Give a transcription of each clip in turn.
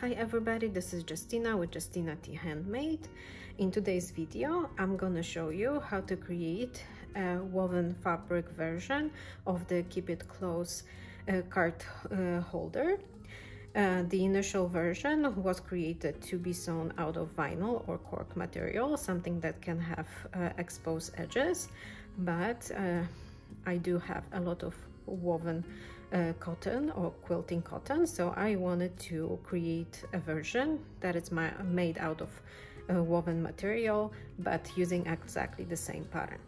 Hi everybody, this is Justyna with Justyna T Handmade. In today's video, I'm gonna show you how to create a woven fabric version of the Keep It Close uh, card uh, holder. Uh, the initial version was created to be sewn out of vinyl or cork material, something that can have uh, exposed edges, but uh, I do have a lot of woven uh, cotton or quilting cotton. So I wanted to create a version that is my, made out of uh, woven material but using exactly the same pattern.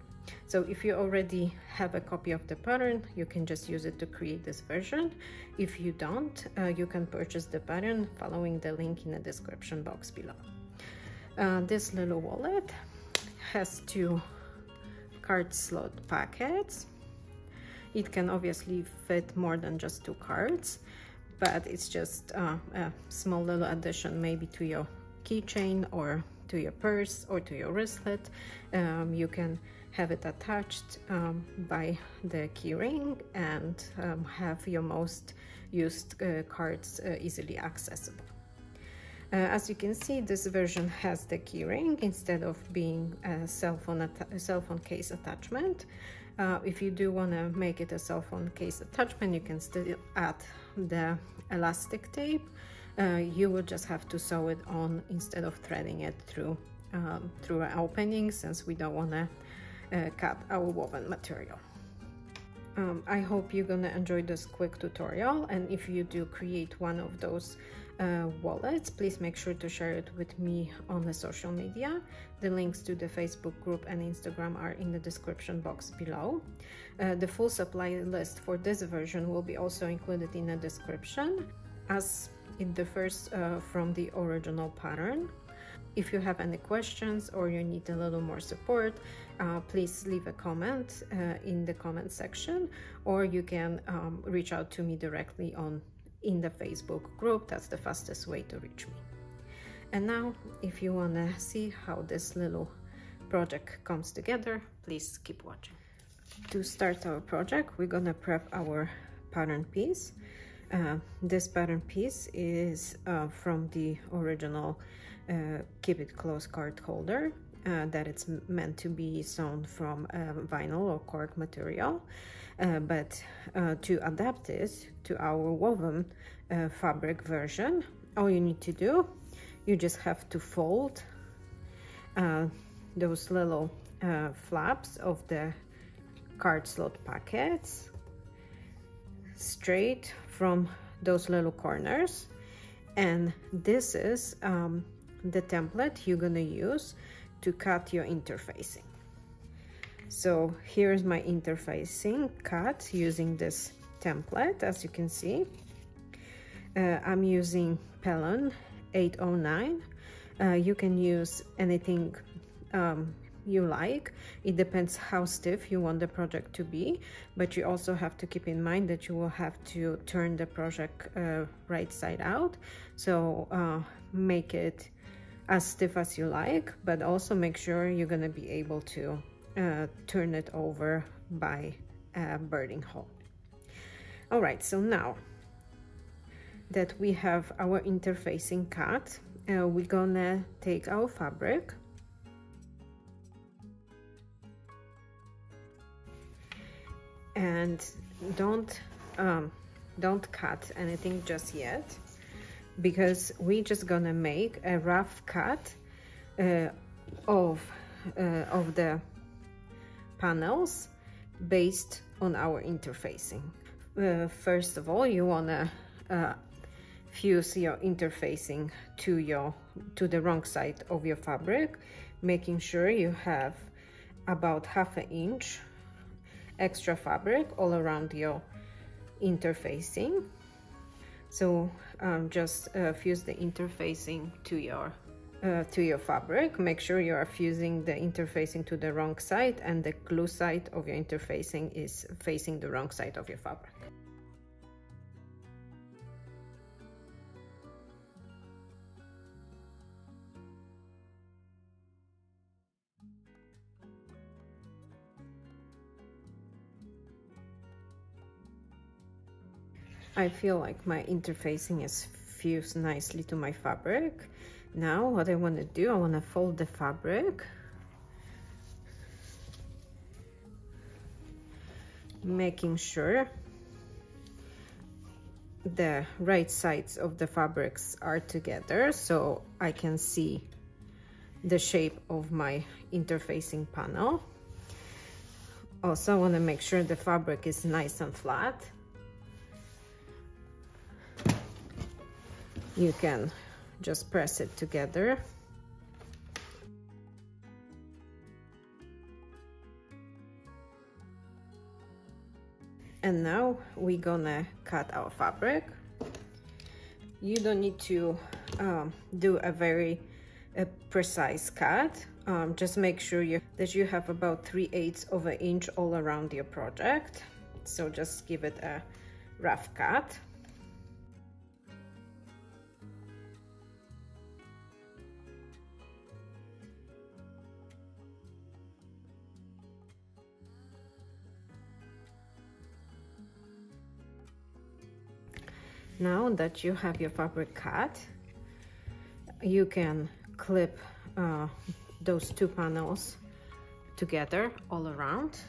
So if you already have a copy of the pattern you can just use it to create this version. If you don't uh, you can purchase the pattern following the link in the description box below. Uh, this little wallet has two card slot pockets it can obviously fit more than just two cards, but it's just uh, a small little addition maybe to your keychain or to your purse or to your wristlet. Um, you can have it attached um, by the keyring and um, have your most used uh, cards uh, easily accessible. Uh, as you can see, this version has the keyring instead of being a cell phone, a cell phone case attachment. Uh, if you do want to make it a cell phone case attachment, you can still add the elastic tape. Uh, you will just have to sew it on instead of threading it through um, through an opening since we don't want to uh, cut our woven material. Um, I hope you're gonna enjoy this quick tutorial and if you do create one of those uh, wallets, please make sure to share it with me on the social media. The links to the Facebook group and Instagram are in the description box below. Uh, the full supply list for this version will be also included in the description as it differs uh, from the original pattern. If you have any questions or you need a little more support, uh, please leave a comment uh, in the comment section or you can um, reach out to me directly on in the Facebook group. That's the fastest way to reach me. And now, if you want to see how this little project comes together, please keep watching. To start our project, we're gonna prep our pattern piece. Uh, this pattern piece is uh, from the original uh, Keep It Close card holder uh, that it's meant to be sewn from uh, vinyl or cork material. Uh, but uh, to adapt this to our woven uh, fabric version, all you need to do, you just have to fold those little flaps of the card slot pockets straight from those little corners and this is um, the template you're gonna use to cut your interfacing. So here's my interfacing cut using this template, as you can see. Uh, I'm using Pellon 809. Uh, you can use anything um, you like. It depends how stiff you want the project to be, but you also have to keep in mind that you will have to turn the project uh, right side out. So uh, make it as stiff as you like, but also make sure you're gonna be able to uh, turn it over by a birding hole. All right, so now that we have our interfacing cut, uh, we're gonna take our fabric and don't um, don't cut anything just yet because we're just gonna make a rough cut uh, of uh, of the panels based on our interfacing. Uh, first of all, you wanna uh, fuse your interfacing to your to the wrong side of your fabric, making sure you have about half an inch extra fabric all around your interfacing so um, just uh, fuse the interfacing to your uh, to your fabric. Make sure you are fusing the interfacing to the wrong side and the glue side of your interfacing is facing the wrong side of your fabric. I feel like my interfacing is fused nicely to my fabric. Now what I want to do, I want to fold the fabric making sure the right sides of the fabrics are together so I can see the shape of my interfacing panel. Also, I want to make sure the fabric is nice and flat. You can just press it together. And now we're gonna cut our fabric. You don't need to um, do a very precise cut. Um, just make sure you that you have about 3 eighths of an inch all around your project. So just give it a rough cut Now that you have your fabric cut, you can clip uh, those two panels together all around.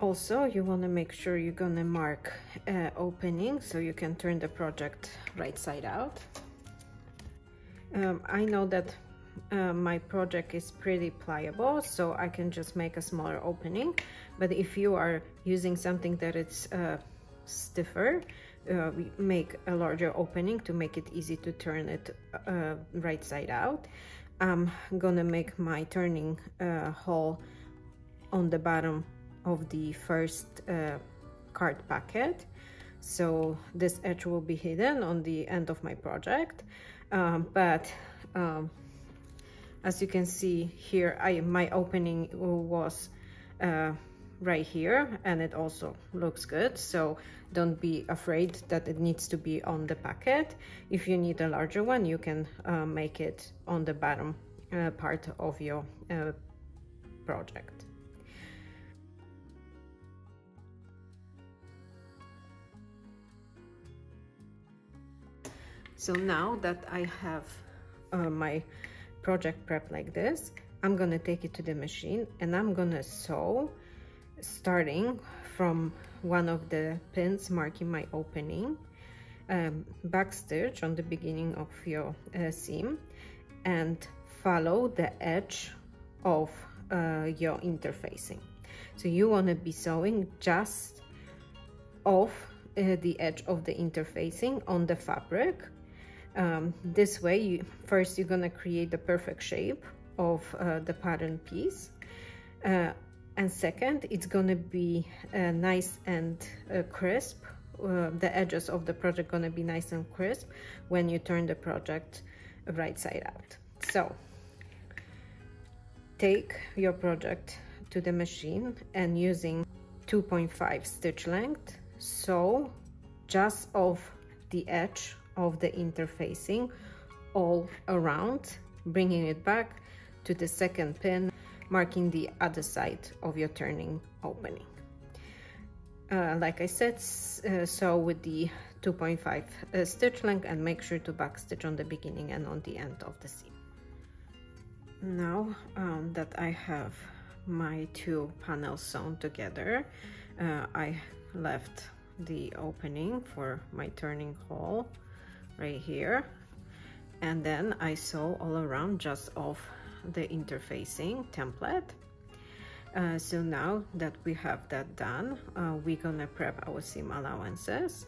Also you want to make sure you're gonna mark uh, opening so you can turn the project right side out. Um, I know that uh, my project is pretty pliable so I can just make a smaller opening. But if you are using something that it's uh, stiffer uh, we make a larger opening to make it easy to turn it uh, right side out. I'm gonna make my turning uh, hole on the bottom of the first uh, card packet. So this edge will be hidden on the end of my project. Um, but um, as you can see here I my opening was uh, right here and it also looks good. So don't be afraid that it needs to be on the packet. If you need a larger one you can uh, make it on the bottom uh, part of your uh, project So now that I have uh, my project prep like this, I'm gonna take it to the machine and I'm gonna sew starting from one of the pins marking my opening, um, backstitch on the beginning of your uh, seam and follow the edge of uh, your interfacing. So you wanna be sewing just off uh, the edge of the interfacing on the fabric um, this way, you, first you're gonna create the perfect shape of uh, the pattern piece. Uh, and second, it's gonna be uh, nice and uh, crisp. Uh, the edges of the project gonna be nice and crisp when you turn the project right side out. So, take your project to the machine and using 2.5 stitch length, sew just off the edge of the interfacing all around, bringing it back to the second pin, marking the other side of your turning opening. Uh, like I said, uh, sew with the 2.5 uh, stitch length and make sure to backstitch on the beginning and on the end of the seam. Now um, that I have my two panels sewn together, uh, I left the opening for my turning hole right here. And then I sew all around just off the interfacing template. Uh, so now that we have that done uh, we're gonna prep our seam allowances.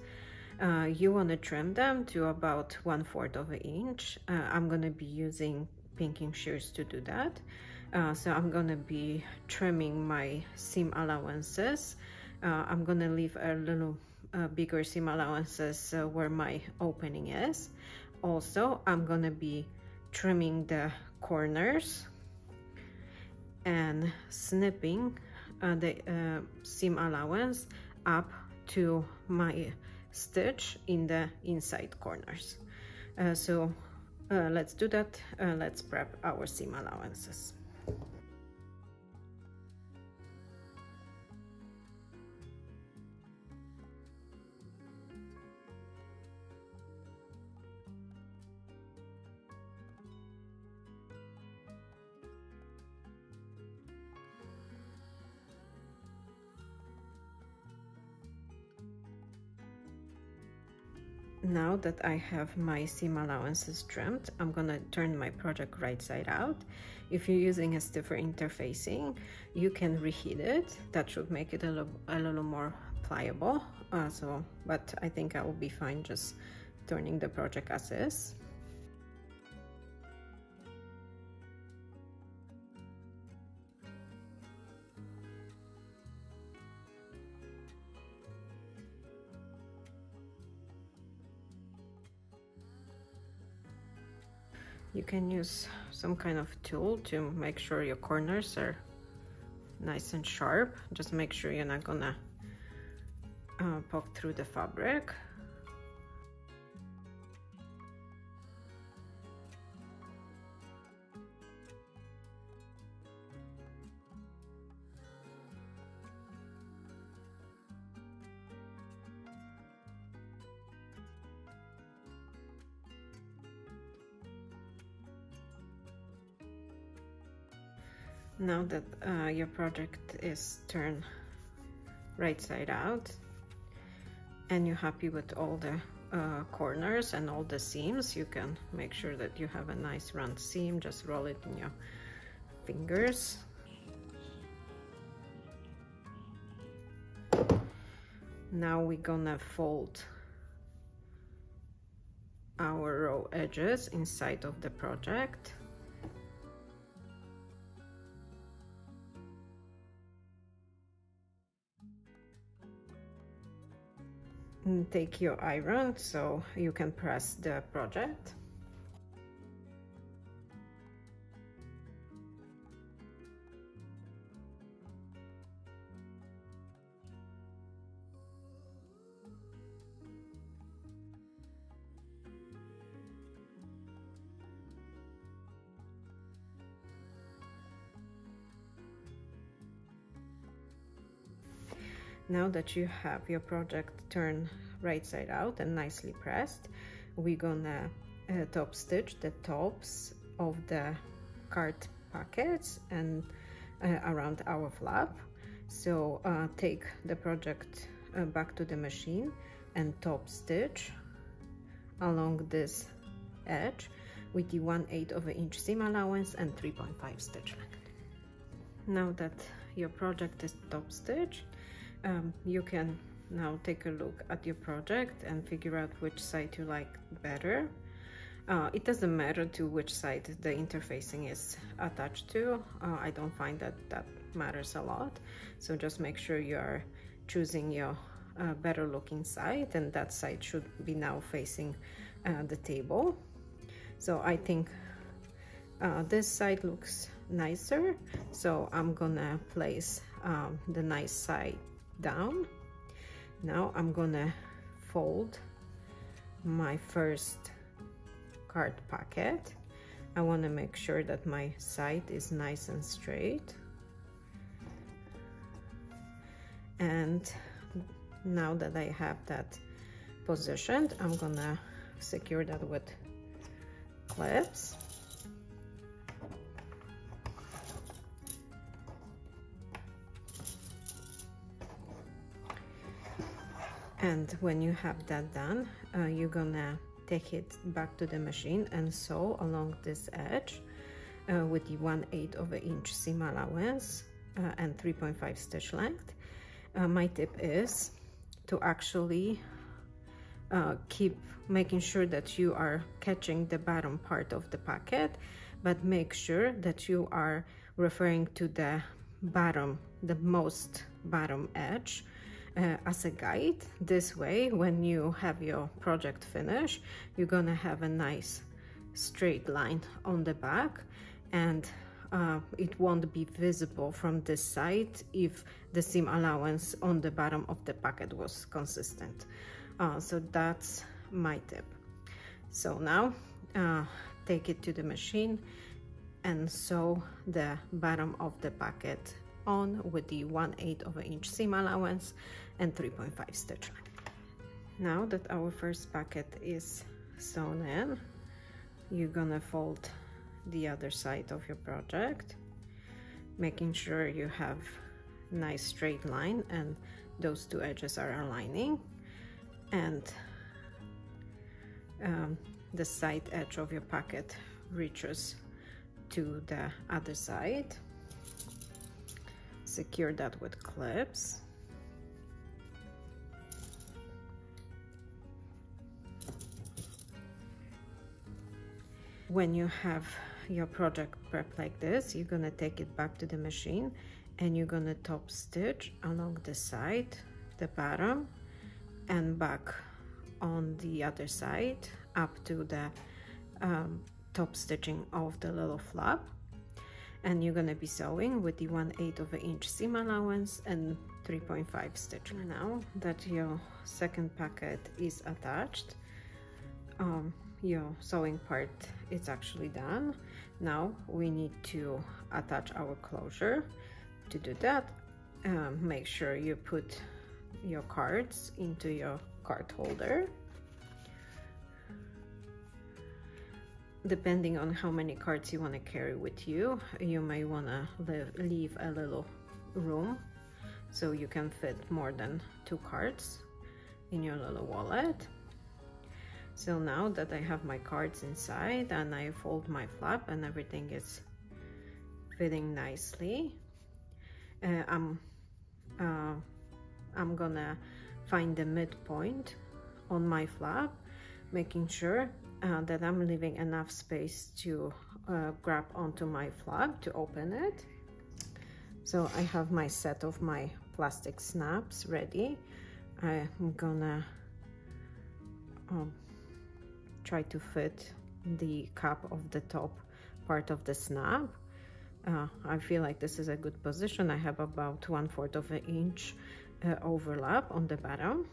Uh, you want to trim them to about one fourth of an inch. Uh, I'm gonna be using pinking shears to do that. Uh, so I'm gonna be trimming my seam allowances. Uh, I'm gonna leave a little uh, bigger seam allowances uh, where my opening is. Also, I'm gonna be trimming the corners and snipping uh, the uh, seam allowance up to my stitch in the inside corners. Uh, so uh, let's do that. Let's prep our seam allowances. That I have my seam allowances trimmed, I'm gonna turn my project right side out. If you're using a stiffer interfacing, you can reheat it. That should make it a little, a little more pliable. Uh, so, but I think I will be fine just turning the project as is. You can use some kind of tool to make sure your corners are nice and sharp. Just make sure you're not gonna uh, poke through the fabric now that uh, your project is turned right side out and you're happy with all the uh, corners and all the seams you can make sure that you have a nice round seam. Just roll it in your fingers. Now we're gonna fold our raw edges inside of the project take your iron so you can press the project now that you have your project turned right side out and nicely pressed we're gonna uh, top stitch the tops of the card pockets and uh, around our flap. So uh, take the project uh, back to the machine and top stitch along this edge with the 1 8 of an inch seam allowance and 3.5 stitch length. Now that your project is top stitched um, you can now take a look at your project and figure out which side you like better. Uh, it doesn't matter to which side the interfacing is attached to. Uh, I don't find that that matters a lot. So just make sure you are choosing your uh, better looking side and that side should be now facing uh, the table. So I think uh, this side looks nicer. So I'm gonna place um, the nice side down. Now I'm gonna fold my first card pocket. I want to make sure that my side is nice and straight. And now that I have that positioned I'm gonna secure that with clips and when you have that done uh, you're gonna take it back to the machine and sew along this edge uh, with the 1 8 of an inch seam allowance uh, and 3.5 stitch length. Uh, my tip is to actually uh, keep making sure that you are catching the bottom part of the pocket but make sure that you are referring to the bottom the most bottom edge uh, as a guide. This way, when you have your project finished, you're gonna have a nice straight line on the back and uh, it won't be visible from this side if the seam allowance on the bottom of the pocket was consistent. uh, so that's my tip so now uh, take it to the machine and sew the bottom of the pocket on with the 1 8 of an inch seam allowance and 3.5 stitch now that our first pocket is sewn in you're gonna fold the other side of your project making sure you have nice straight line and those two edges are aligning. And um, the side edge of your pocket reaches to the other side. Secure that with clips when you have your project prep like this you're gonna take it back to the machine and you're gonna top stitch along the side the bottom and back on the other side up to the um, top stitching of the little flap. And you're gonna be sewing with the 1 8 of an inch seam allowance and 3.5 stitch. Now that your second pocket is attached um, your sewing part is actually done. Now we need to attach our closure. To do that um, make sure you put your cards into your card holder. Depending on how many cards you want to carry with you you may want to leave a little room so you can fit more than two cards in your little wallet so now that I have my cards inside and I fold my flap and everything is fitting nicely uh, I'm uh, I'm gonna find the midpoint on my flap making sure uh, that I'm leaving enough space to uh, grab onto my flap to open it. So I have my set of my plastic snaps ready. I'm gonna um, try to fit the cap of the top part of the snap. Uh, I feel like this is a good position. I have about one fourth of an inch uh, overlap on the bottom.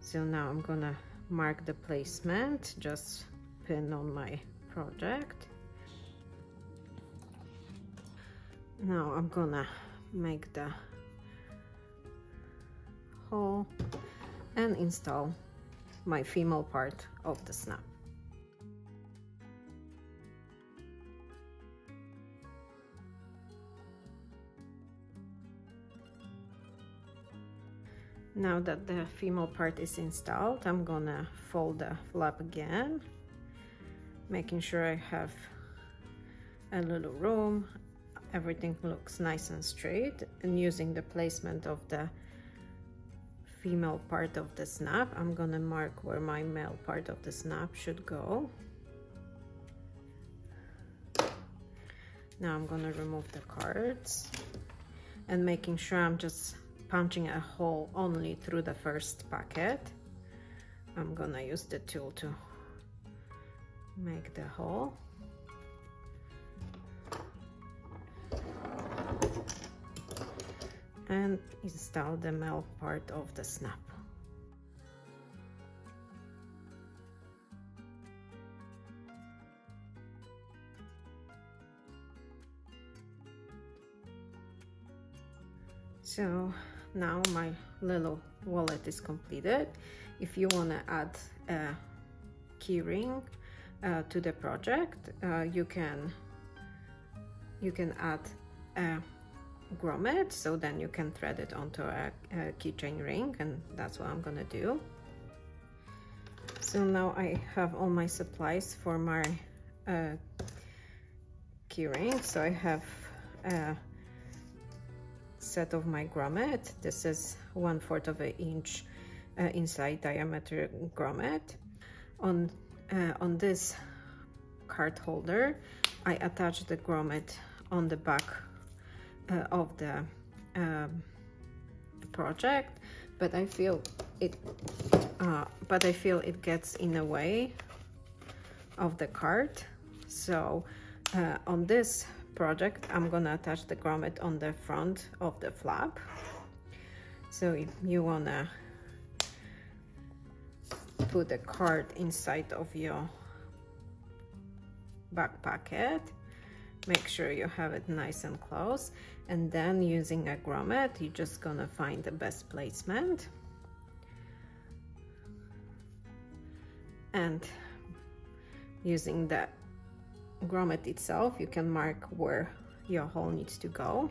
So now I'm gonna mark the placement. Just pin on my project. Now I'm gonna make the hole and install my female part of the snap. Now that the female part is installed, I'm gonna fold the flap again, making sure I have a little room, everything looks nice and straight, and using the placement of the female part of the snap, I'm gonna mark where my male part of the snap should go. Now I'm gonna remove the cards and making sure I'm just punching a hole only through the first pocket. I'm gonna use the tool to make the hole. And install the male part of the snap. So now my little wallet is completed if you want to add a keyring uh, to the project uh, you can you can add a grommet so then you can thread it onto a, a keychain ring and that's what I'm gonna do so now I have all my supplies for my uh, keyring so I have a set of my grommet. This is one fourth of an inch uh, inside diameter grommet. On, uh, on this card holder, I attach the grommet on the back of the um, project, but I feel it, uh, but I feel it gets in the way of the card. So uh, on this project, I'm gonna attach the grommet on the front of the flap. So if you wanna put the card inside of your back pocket make sure you have it nice and close. And then using a grommet you're just gonna find the best placement. And using the grommet itself you can mark where your hole needs to go.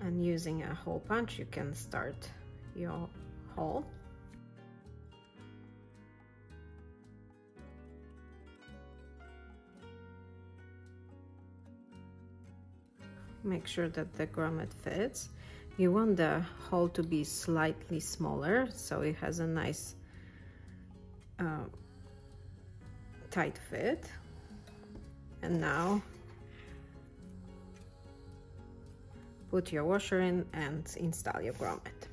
And using a hole punch you can start your hole make sure that the grommet fits. You want the hole to be slightly smaller so it has a nice uh, tight fit. And now put your washer in and install your grommet.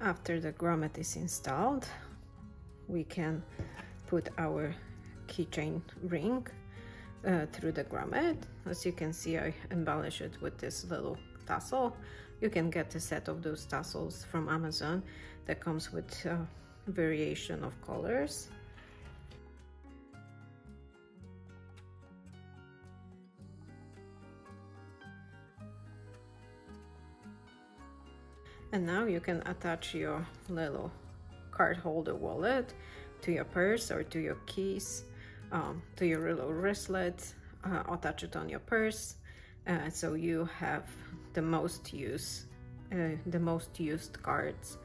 After the grommet is installed we can put our keychain ring uh, through the grommet. As you can see, I embellish it with this little tassel. You can get a set of those tassels from Amazon that comes with a variation of colors. And now you can attach your little card holder wallet to your purse or to your keys, um, to your little wristlet, uh, attach it on your purse. Uh, so you have the most use, uh, the most used cards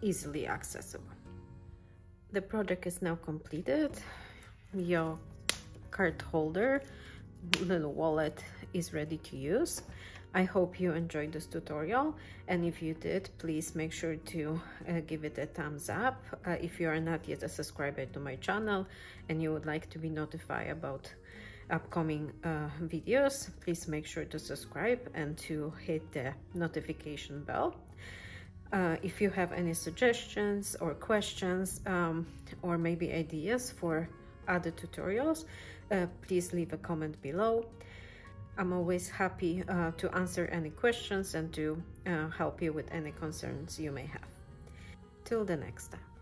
easily accessible. The project is now completed. Your card holder, little wallet is ready to use. I hope you enjoyed this tutorial and if you did, please make sure to uh, give it a thumbs up. Uh, if you are not yet a subscriber to my channel and you would like to be notified about upcoming uh, videos, please make sure to subscribe and to hit the notification bell. Uh, if you have any suggestions or questions um, or maybe ideas for other tutorials, uh, please leave a comment below. I'm always happy uh, to answer any questions and to uh, help you with any concerns you may have. Till the next time.